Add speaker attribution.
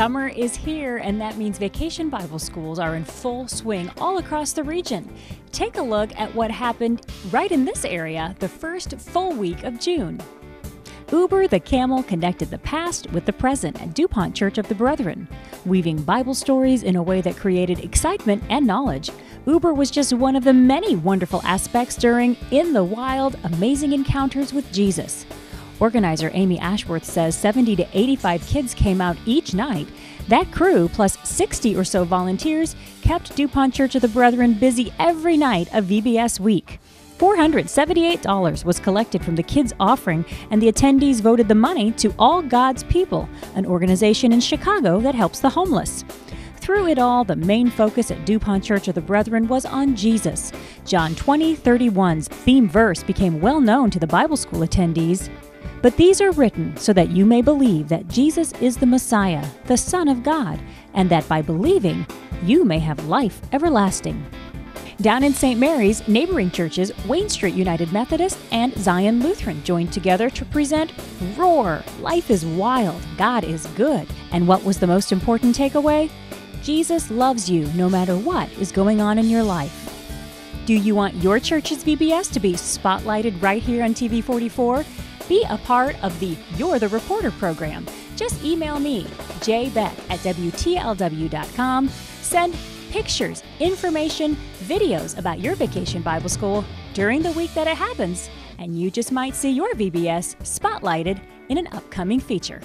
Speaker 1: Summer is here, and that means vacation Bible schools are in full swing all across the region. Take a look at what happened right in this area the first full week of June. Uber the Camel connected the past with the present at DuPont Church of the Brethren, weaving Bible stories in a way that created excitement and knowledge. Uber was just one of the many wonderful aspects during In the Wild Amazing Encounters with Jesus. Organizer Amy Ashworth says 70 to 85 kids came out each night. That crew, plus 60 or so volunteers, kept DuPont Church of the Brethren busy every night of VBS week. $478 was collected from the kids' offering, and the attendees voted the money to All God's People, an organization in Chicago that helps the homeless. Through it all, the main focus at DuPont Church of the Brethren was on Jesus. John 20, 31's theme verse became well known to the Bible school attendees. But these are written so that you may believe that Jesus is the Messiah, the Son of God, and that by believing, you may have life everlasting. Down in St. Mary's, neighboring churches, Wayne Street United Methodist and Zion Lutheran, joined together to present Roar! Life is wild, God is good. And what was the most important takeaway? Jesus loves you no matter what is going on in your life. Do you want your church's VBS to be spotlighted right here on TV 44? Be a part of the You're the Reporter program. Just email me, jbeck at WTLW.com. Send pictures, information, videos about your vacation Bible school during the week that it happens, and you just might see your VBS spotlighted in an upcoming feature.